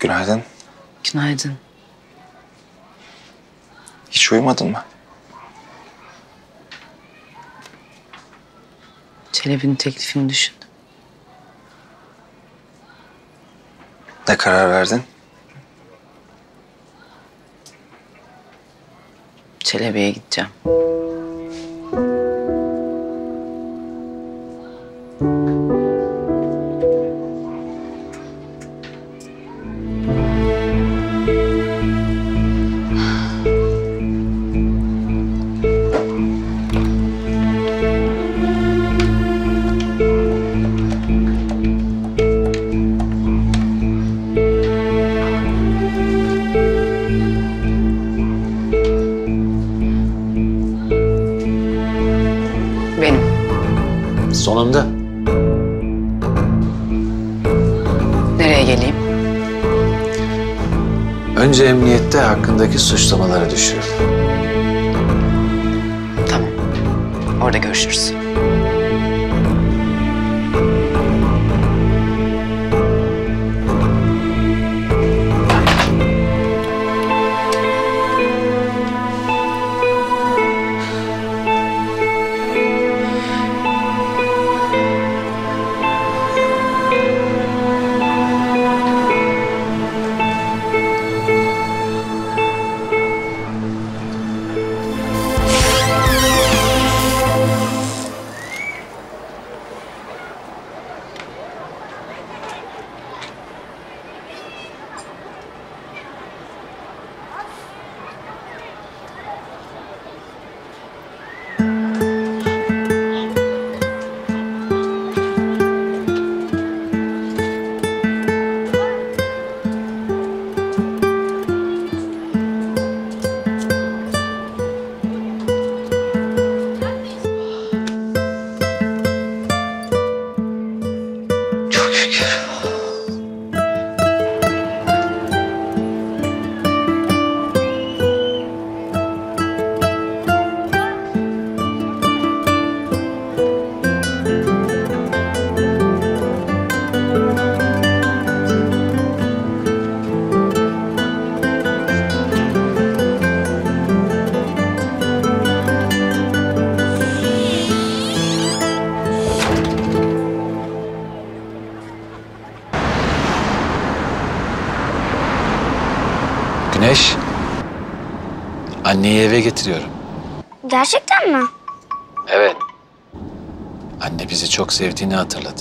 Günaydın. Günaydın. Hiç uyumadın mı? Çelebi'nin teklifini düşündüm. Ne karar verdin? Çelebi'ye gideceğim. Sonunda. Nereye geleyim? Önce emniyette hakkındaki suçlamaları düşürür. Tamam. Orada görüşürüz. Güneş. Anneyi eve getiriyorum. Gerçekten mi? Evet. Anne bizi çok sevdiğini hatırladı.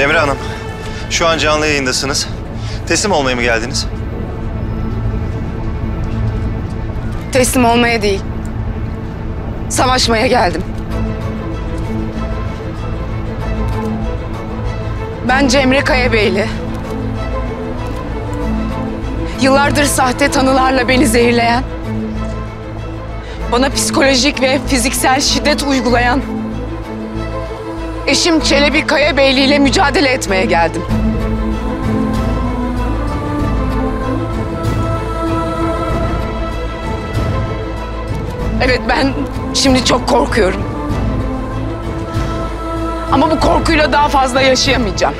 Cemre Hanım, şu an canlı yayındasınız. Teslim olmaya mı geldiniz? Teslim olmaya değil. Savaşmaya geldim. Ben Cemre Kayabeyli. Yıllardır sahte tanılarla beni zehirleyen, bana psikolojik ve fiziksel şiddet uygulayan, eşim Çelebi Kayabeyli ile mücadele etmeye geldim. Evet ben şimdi çok korkuyorum. Ama bu korkuyla daha fazla yaşayamayacağım.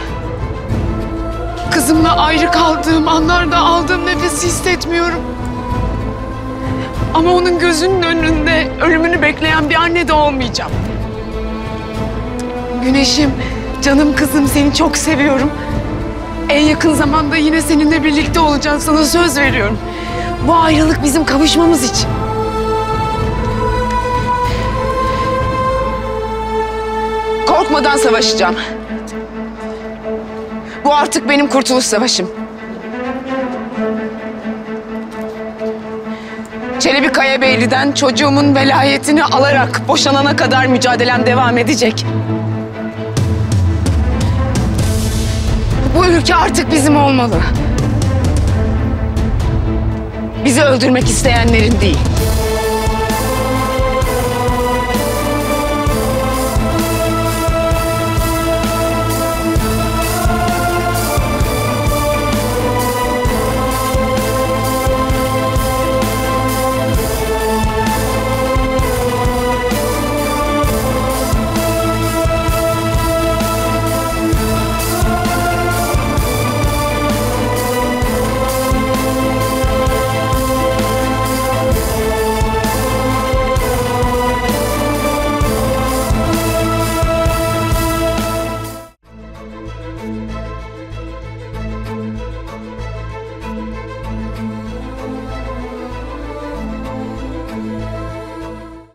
Kızımla ayrı kaldığım anlarda aldığım nefesi hissetmiyorum. Ama onun gözünün önünde ölümünü bekleyen bir anne de olmayacağım. Güneşim, canım kızım seni çok seviyorum. En yakın zamanda yine seninle birlikte olacağım. Sana söz veriyorum. Bu ayrılık bizim kavuşmamız için. Korkmadan savaşacağım. Bu artık benim kurtuluş savaşım. Çelebi Kayabeyli'den çocuğumun velayetini alarak boşanana kadar mücadelem devam edecek. Bu ülke artık bizim olmalı. Bizi öldürmek isteyenlerin değil.